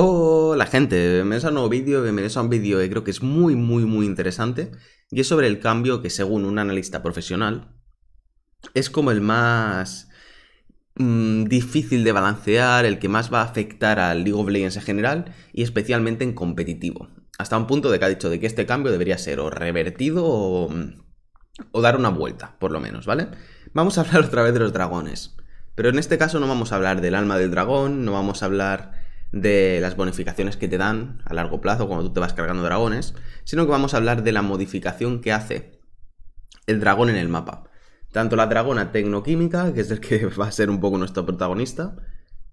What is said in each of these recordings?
Hola gente, bienvenidos a un nuevo vídeo, bienvenidos a un vídeo que creo que es muy muy muy interesante y es sobre el cambio que según un analista profesional es como el más mm, difícil de balancear, el que más va a afectar al League of Legends en general y especialmente en competitivo. Hasta un punto de que ha dicho de que este cambio debería ser o revertido o, o dar una vuelta, por lo menos, ¿vale? Vamos a hablar otra vez de los dragones, pero en este caso no vamos a hablar del alma del dragón, no vamos a hablar de las bonificaciones que te dan a largo plazo cuando tú te vas cargando dragones, sino que vamos a hablar de la modificación que hace el dragón en el mapa. Tanto la dragona tecnoquímica, que es el que va a ser un poco nuestro protagonista,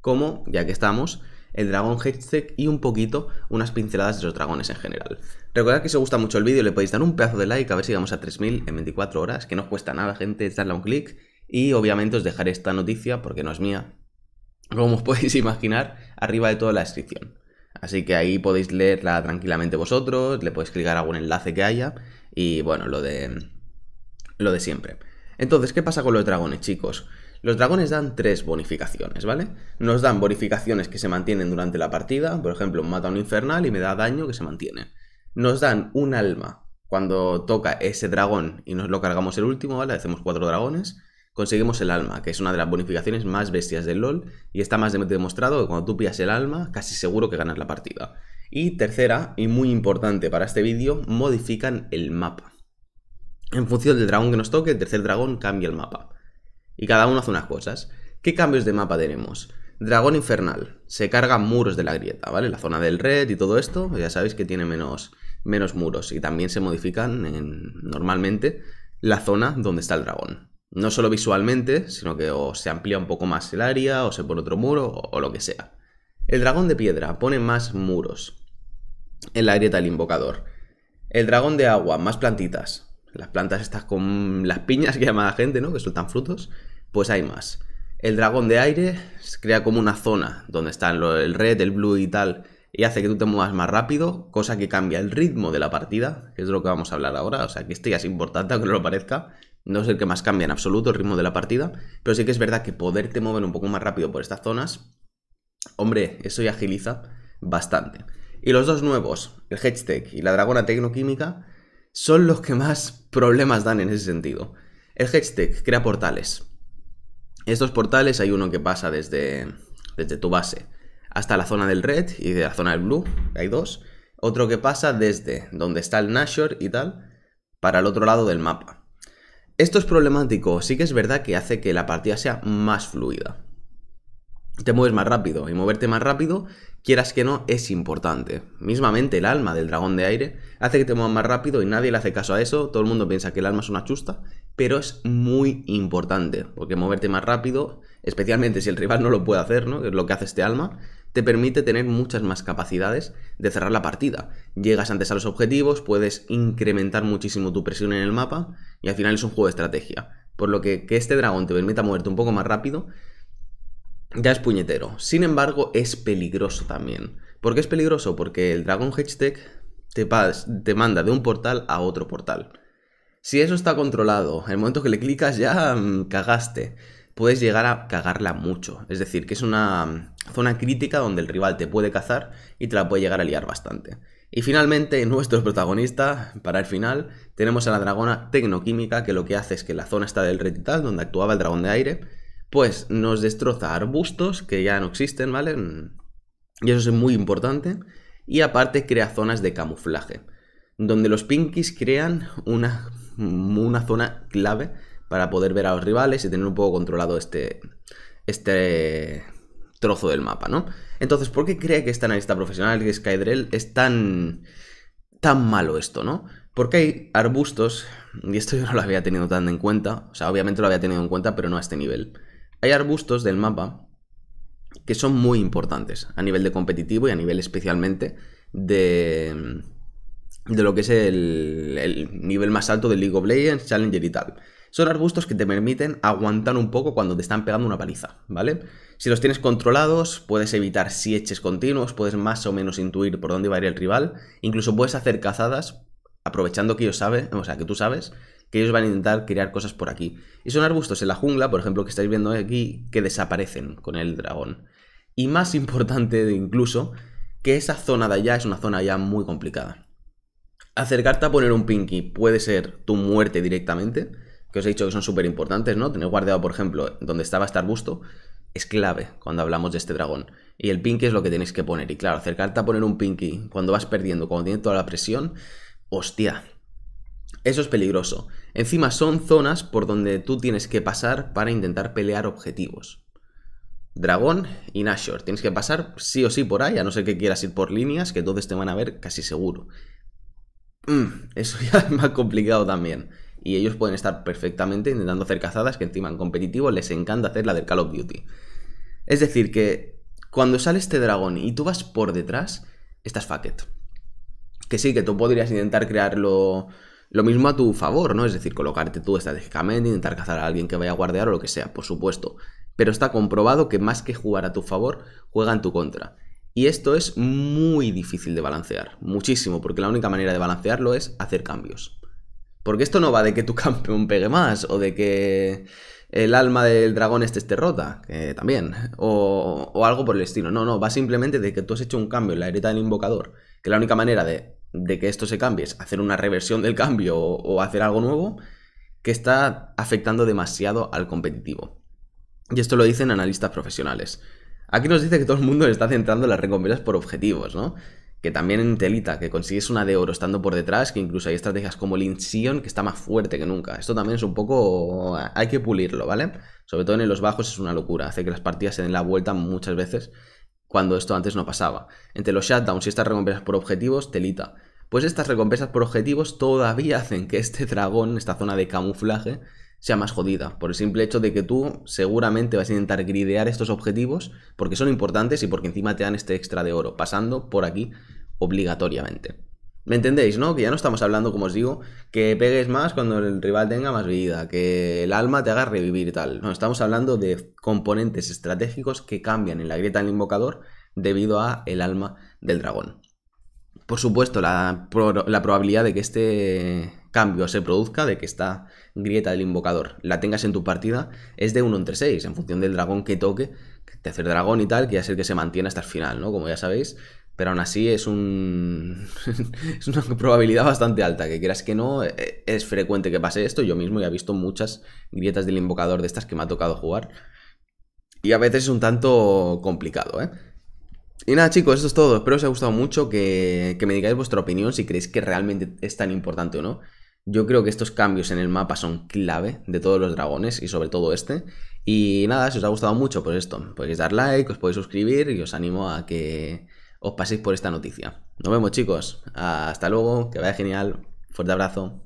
como, ya que estamos, el dragón Hextech y un poquito unas pinceladas de los dragones en general. Recordad que si os gusta mucho el vídeo le podéis dar un pedazo de like a ver si llegamos a 3000 en 24 horas, que no os cuesta nada gente, darle un clic y obviamente os dejaré esta noticia, porque no es mía, como os podéis imaginar, arriba de toda la descripción. Así que ahí podéis leerla tranquilamente vosotros, le podéis clicar algún enlace que haya y bueno, lo de lo de siempre. Entonces, ¿qué pasa con los dragones, chicos? Los dragones dan tres bonificaciones, ¿vale? Nos dan bonificaciones que se mantienen durante la partida, por ejemplo, mata a un infernal y me da daño que se mantiene. Nos dan un alma cuando toca ese dragón y nos lo cargamos el último, ¿vale? Hacemos cuatro dragones conseguimos el alma, que es una de las bonificaciones más bestias del LoL y está más demostrado que cuando tú pillas el alma, casi seguro que ganas la partida. Y tercera, y muy importante para este vídeo, modifican el mapa. En función del dragón que nos toque, el tercer dragón cambia el mapa. Y cada uno hace unas cosas. ¿Qué cambios de mapa tenemos? Dragón infernal. Se carga muros de la grieta, ¿vale? La zona del red y todo esto, ya sabéis que tiene menos, menos muros. Y también se modifican en, normalmente la zona donde está el dragón. No solo visualmente, sino que o se amplía un poco más el área, o se pone otro muro, o, lo que sea. El dragón de piedra pone más muros en la grieta del invocador. El dragón de agua, más plantitas. Las plantas estas con las piñas que llama la gente, ¿no? Que sueltan frutos. Pues hay más. El dragón de aire crea como una zona donde están el red, el blue y tal. Y hace que tú te muevas más rápido, cosa que cambia el ritmo de la partida, que es de lo que vamos a hablar ahora. O sea, que esto ya es importante, aunque no lo parezca. No es el que más cambia en absoluto el ritmo de la partida, pero sí que es verdad que poderte mover un poco más rápido por estas zonas, hombre, eso ya agiliza bastante. Y los dos nuevos, el Hedgetech y la Dragona Tecnoquímica, son los que más problemas dan en ese sentido. El Hedgetech crea portales. Estos portales hay uno que pasa desde, desde tu base hasta la zona del red y de la zona del blue, hay dos. Otro que pasa desde donde está el Nashor y tal, para el otro lado del mapa. Esto es problemático, sí que es verdad que hace que la partida sea más fluida. Te mueves más rápido y moverte más rápido, quieras que no, es importante. Mismamente el alma del dragón de aire hace que te muevas más rápido y nadie le hace caso a eso, todo el mundo piensa que el alma es una chusta, pero es muy importante, porque moverte más rápido, especialmente si el rival no lo puede hacer, ¿no? Que es lo que hace este alma, te permite tener muchas más capacidades de cerrar la partida. Llegas antes a los objetivos, puedes incrementar muchísimo tu presión en el mapa y al final es un juego de estrategia. Por lo que que este dragón te permita moverte un poco más rápido, ya es puñetero. Sin embargo, es peligroso también. ¿Por qué es peligroso? Porque el dragón Hedgetech te, te manda de un portal a otro portal. Si eso está controlado, el momento que le clicas ya mm, cagaste puedes llegar a cagarla mucho. Es decir, que es una zona crítica donde el rival te puede cazar y te la puede llegar a liar bastante. Y finalmente, nuestro protagonista, para el final, tenemos a la dragona tecnoquímica, que lo que hace es que la zona está del retital, donde actuaba el dragón de aire, pues nos destroza arbustos que ya no existen, ¿vale? Y eso es muy importante. Y aparte crea zonas de camuflaje, donde los pinkies crean una, una zona clave para poder ver a los rivales y tener un poco controlado este, este trozo del mapa, ¿no? Entonces, ¿por qué cree que esta analista profesional, que Skydrell, es tan, tan malo esto, ¿no? Porque hay arbustos, y esto yo no lo había tenido tan en cuenta, o sea, obviamente lo había tenido en cuenta, pero no a este nivel. Hay arbustos del mapa que son muy importantes a nivel de competitivo y a nivel especialmente de, de lo que es el, el nivel más alto del League of Legends, Challenger y tal. Son arbustos que te permiten aguantar un poco cuando te están pegando una paliza, ¿vale? Si los tienes controlados, puedes evitar sieches continuos, puedes más o menos intuir por dónde va a ir el rival, incluso puedes hacer cazadas aprovechando que ellos saben, o sea, que tú sabes que ellos van a intentar crear cosas por aquí. Y son arbustos en la jungla, por ejemplo, que estáis viendo aquí, que desaparecen con el dragón. Y más importante incluso, que esa zona de allá es una zona ya muy complicada. Acercarte a poner un pinky puede ser tu muerte directamente, que os he dicho que son súper importantes, ¿no? Tener guardado, por ejemplo, donde estaba este arbusto, es clave cuando hablamos de este dragón. Y el pinky es lo que tenéis que poner. Y claro, acercarte a poner un pinky cuando vas perdiendo, cuando tiene toda la presión, hostia. Eso es peligroso. Encima son zonas por donde tú tienes que pasar para intentar pelear objetivos. Dragón y Nashor. Tienes que pasar sí o sí por ahí, a no ser que quieras ir por líneas, que todos te van a ver casi seguro. Mm, eso ya es más complicado también. Y ellos pueden estar perfectamente intentando hacer cazadas que encima en competitivo les encanta hacer la del Call of Duty. Es decir, que cuando sale este dragón y tú vas por detrás, estás fucked. Que sí, que tú podrías intentar crearlo lo mismo a tu favor, ¿no? Es decir, colocarte tú estratégicamente, intentar cazar a alguien que vaya a guardear o lo que sea, por supuesto. Pero está comprobado que más que jugar a tu favor, juega en tu contra. Y esto es muy difícil de balancear, muchísimo, porque la única manera de balancearlo es hacer cambios. Porque esto no va de que tu campeón pegue más, o de que el alma del dragón esté rota, que también, o, algo por el estilo. No, no, va simplemente de que tú has hecho un cambio en la hereta del invocador, que la única manera de, que esto se cambie es hacer una reversión del cambio o, o hacer algo nuevo, que está afectando demasiado al competitivo. Y esto lo dicen analistas profesionales. Aquí nos dice que todo el mundo está centrando en las recompensas por objetivos, ¿no? Que también en Telita, que consigues una de oro estando por detrás, que incluso hay estrategias como el Sion que está más fuerte que nunca. Esto también es un poco... hay que pulirlo, ¿vale? Sobre todo en los bajos es una locura, hace que las partidas se den la vuelta muchas veces cuando esto antes no pasaba. Entre los shutdowns y estas recompensas por objetivos, Telita. Pues estas recompensas por objetivos todavía hacen que este dragón, esta zona de camuflaje, sea más jodida. Por el simple hecho de que tú seguramente vas a intentar gridear estos objetivos porque son importantes y porque encima te dan este extra de oro, pasando por aquí obligatoriamente. ¿Me entendéis, no? Que ya no estamos hablando, como os digo, que pegues más cuando el rival tenga más vida, que el alma te haga revivir y tal. No, estamos hablando de componentes estratégicos que cambian en la grieta del invocador debido a el alma del dragón. Por supuesto, la, la probabilidad de que este cambio se produzca, de que esta grieta del invocador la tengas en tu partida, es de 1 entre 6, en función del dragón que toque, tercer dragón y tal, que ya es el que se mantiene hasta el final, ¿no? Como ya sabéis, pero aún así es un es una probabilidad bastante alta, que quieras que no, e, es frecuente que pase esto, yo mismo ya he visto muchas grietas del invocador de estas que me ha tocado jugar, y a veces es un tanto complicado, ¿eh? Y nada chicos, eso es todo, espero os haya gustado mucho, que, que me digáis vuestra opinión si creéis que realmente es tan importante o no. Yo creo que estos cambios en el mapa son clave de todos los dragones y sobre todo este. Y nada, si os ha gustado mucho, pues esto, podéis dar like, os podéis suscribir y os animo a que os paséis por esta noticia. Nos vemos chicos, hasta luego, que vaya genial, fuerte abrazo.